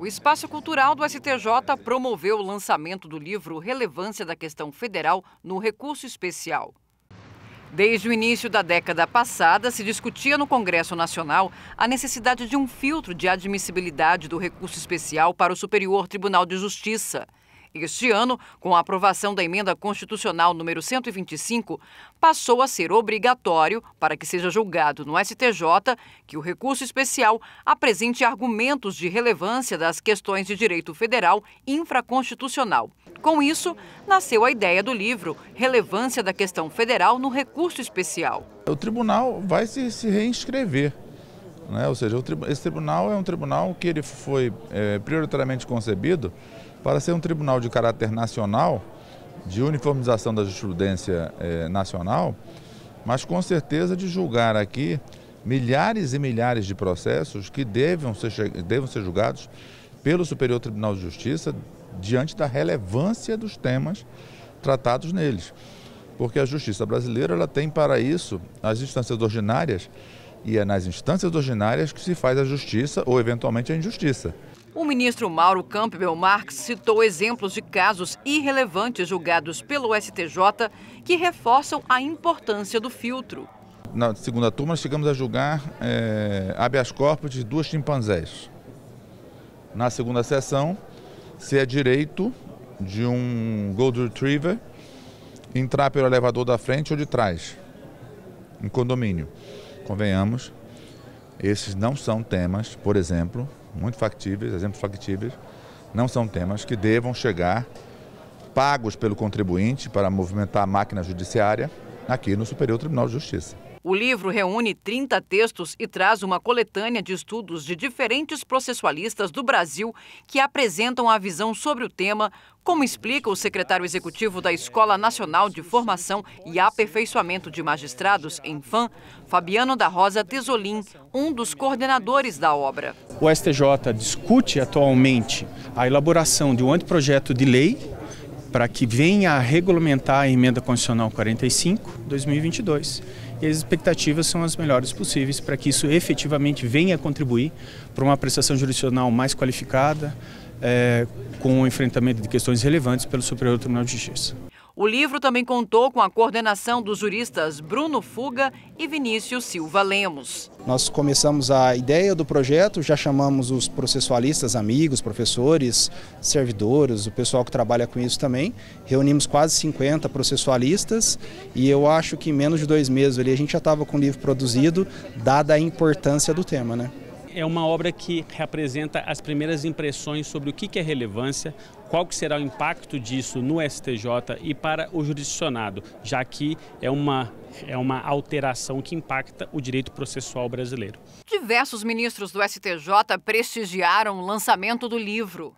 O Espaço Cultural do STJ promoveu o lançamento do livro Relevância da Questão Federal no Recurso Especial. Desde o início da década passada, se discutia no Congresso Nacional a necessidade de um filtro de admissibilidade do recurso especial para o Superior Tribunal de Justiça. Este ano, com a aprovação da emenda constitucional número 125, passou a ser obrigatório, para que seja julgado no STJ, que o recurso especial apresente argumentos de relevância das questões de direito federal infraconstitucional. Com isso, nasceu a ideia do livro Relevância da Questão Federal no Recurso Especial. O tribunal vai se, se reinscrever. Né? Ou seja, esse tribunal é um tribunal que ele foi é, prioritariamente concebido para ser um tribunal de caráter nacional, de uniformização da jurisprudência eh, nacional, mas com certeza de julgar aqui milhares e milhares de processos que devam ser, devam ser julgados pelo Superior Tribunal de Justiça diante da relevância dos temas tratados neles. Porque a justiça brasileira ela tem para isso as instâncias ordinárias e é nas instâncias ordinárias que se faz a justiça ou eventualmente a injustiça. O ministro Mauro Campbell Marx citou exemplos de casos irrelevantes julgados pelo STJ que reforçam a importância do filtro. Na segunda turma, chegamos a julgar é, habeas corpus de duas chimpanzés. Na segunda sessão, se é direito de um Gold Retriever entrar pelo elevador da frente ou de trás, em condomínio. Convenhamos, esses não são temas, por exemplo, muito factíveis, exemplos factíveis, não são temas que devam chegar pagos pelo contribuinte para movimentar a máquina judiciária aqui no Superior Tribunal de Justiça. O livro reúne 30 textos e traz uma coletânea de estudos de diferentes processualistas do Brasil que apresentam a visão sobre o tema, como explica o secretário executivo da Escola Nacional de Formação e Aperfeiçoamento de Magistrados, ENFAM, Fabiano da Rosa Tesolim, um dos coordenadores da obra. O STJ discute atualmente a elaboração de um anteprojeto de lei para que venha a regulamentar a emenda constitucional 45 2022 e as expectativas são as melhores possíveis para que isso efetivamente venha a contribuir para uma prestação jurisdicional mais qualificada, é, com o enfrentamento de questões relevantes pelo Superior Tribunal de Justiça. O livro também contou com a coordenação dos juristas Bruno Fuga e Vinícius Silva Lemos. Nós começamos a ideia do projeto, já chamamos os processualistas, amigos, professores, servidores, o pessoal que trabalha com isso também. Reunimos quase 50 processualistas e eu acho que em menos de dois meses ali a gente já estava com o livro produzido, dada a importância do tema. Né? É uma obra que representa as primeiras impressões sobre o que é relevância, qual que será o impacto disso no STJ e para o jurisdicionado, já que é uma, é uma alteração que impacta o direito processual brasileiro. Diversos ministros do STJ prestigiaram o lançamento do livro.